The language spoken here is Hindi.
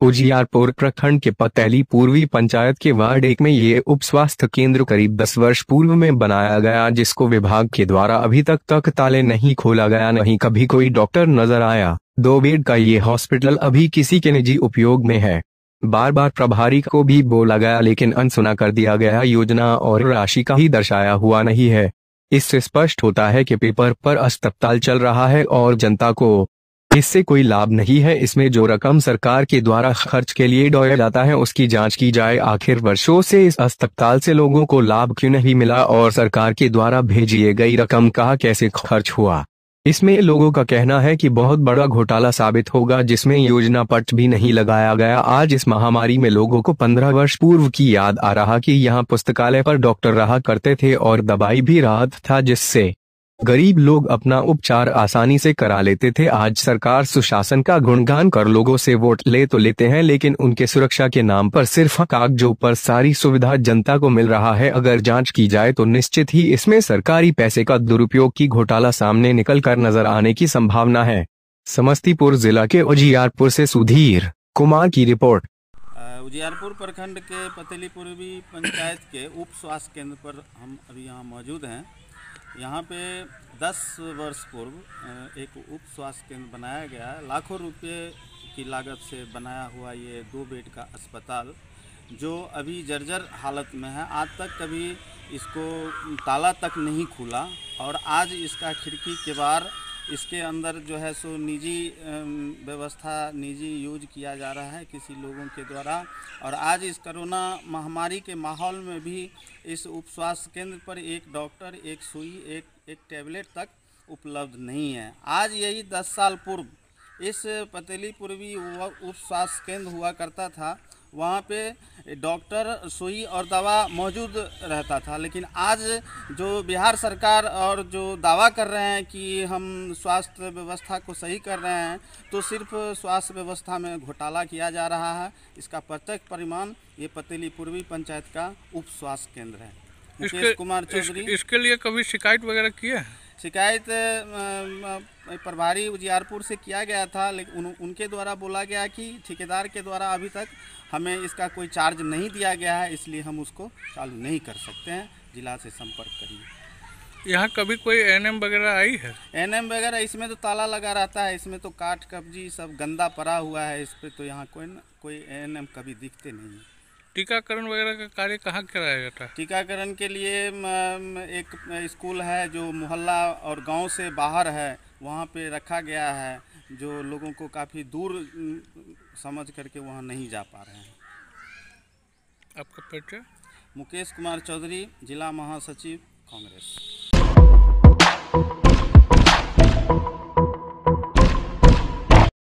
उजियारपुर प्रखंड के पतैली पूर्वी पंचायत के वार्ड एक में ये उप स्वास्थ्य केंद्र करीब 10 वर्ष पूर्व में बनाया गया, जिसको विभाग के द्वारा अभी तक तक ताले नहीं खोला गया, नहीं कभी कोई डॉक्टर नज़र आया। दो बेड का ये हॉस्पिटल अभी किसी के निजी उपयोग में है। बार बार प्रभारी को भी बोला गया, लेकिन अनसुना कर दिया गया योजना और राशि का ही दर्शाया हुआ नहीं है। इससे स्पष्ट होता है कि पेपर पर अस्पताल चल रहा है और जनता को इससे कोई लाभ नहीं है। इसमें जो रकम सरकार के द्वारा खर्च के लिए डोया जाता है, उसकी जाँच की जाए। आखिर वर्षों से इस अस्पताल से लोगों को लाभ क्यों नहीं मिला और सरकार के द्वारा भेजी गई रकम कहा कैसे खर्च हुआ? इसमें लोगों का कहना है कि बहुत बड़ा घोटाला साबित होगा, जिसमें योजना पट भी नहीं लगाया गया। आज इस महामारी में लोगों को पंद्रह वर्ष पूर्व की याद आ रहा कि यहाँ पुस्तकालय पर डॉक्टर रहा करते थे और दवाई भी राहत था जिससे गरीब लोग अपना उपचार आसानी से करा लेते थे। आज सरकार सुशासन का गुणगान कर लोगों से वोट ले तो लेते हैं, लेकिन उनके सुरक्षा के नाम पर सिर्फ़ कागजों पर सारी सुविधा जनता को मिल रहा है। अगर जाँच की जाए तो निश्चित ही इसमें सरकारी पैसे का दुरुपयोग की घोटाला सामने निकल कर नज़र आने की संभावना है। समस्तीपुर जिला के उजियारपुर से सुधीर कुमार की रिपोर्ट। उजियारपुर प्रखंड के पतेली पंचायत के उप स्वास्थ्य केंद्र पर हम अभी यहाँ मौजूद हैं। यहाँ पे 10 वर्ष पूर्व एक उप स्वास्थ्य केंद्र बनाया गया है। लाखों रुपए की लागत से बनाया हुआ ये दो बेड का अस्पताल, जो अभी जर्जर हालत में है। आज तक कभी इसको ताला तक नहीं खुला और आज इसका खिड़की के बार इसके अंदर जो है सो निजी व्यवस्था निजी यूज़ किया जा रहा है किसी लोगों के द्वारा। और आज इस कोरोना महामारी के माहौल में भी इस उप स्वास्थ्य केंद्र पर एक डॉक्टर, एक सुई, एक एक टैबलेट तक उपलब्ध नहीं है। आज यही दस साल पूर्व इस पतेली पूर्वी उप स्वास्थ्य केंद्र हुआ करता था वहाँ पे डॉक्टर सुई और दवा मौजूद रहता था। लेकिन आज जो बिहार सरकार और जो दावा कर रहे हैं कि हम स्वास्थ्य व्यवस्था को सही कर रहे हैं तो सिर्फ़ स्वास्थ्य व्यवस्था में घोटाला किया जा रहा है। इसका प्रत्यक्ष परिमाण ये पतेली पूर्वी पंचायत का उप स्वास्थ्य केंद्र है। मुकेश कुमार चौधरी। इसके लिए कभी शिकायत वगैरह की है? शिकायत प्रभारी उजियारपुर से किया गया था लेकिन उन, उनके द्वारा बोला गया कि ठेकेदार के द्वारा अभी तक हमें इसका कोई चार्ज नहीं दिया गया है इसलिए हम उसको चालू नहीं कर सकते हैं। जिला से संपर्क करिए। यहाँ कभी कोई एनएम वगैरह आई है? एनएम वगैरह इसमें तो ताला लगा रहता है इसमें तो काट कब्जी सब गंदा पड़ा हुआ है इस पर तो यहाँ कोई न, कोई एएनएम कभी दिखते नहीं। टीकाकरण वगैरह का कार्य कहाँ कराया जाता है? टीकाकरण के लिए एक स्कूल है जो मोहल्ला और गाँव से बाहर है वहाँ पे रखा गया है जो लोगों को काफ़ी दूर समझ करके वहाँ नहीं जा पा रहे हैं। आपका परिचय? मुकेश कुमार चौधरी जिला महासचिव कांग्रेस।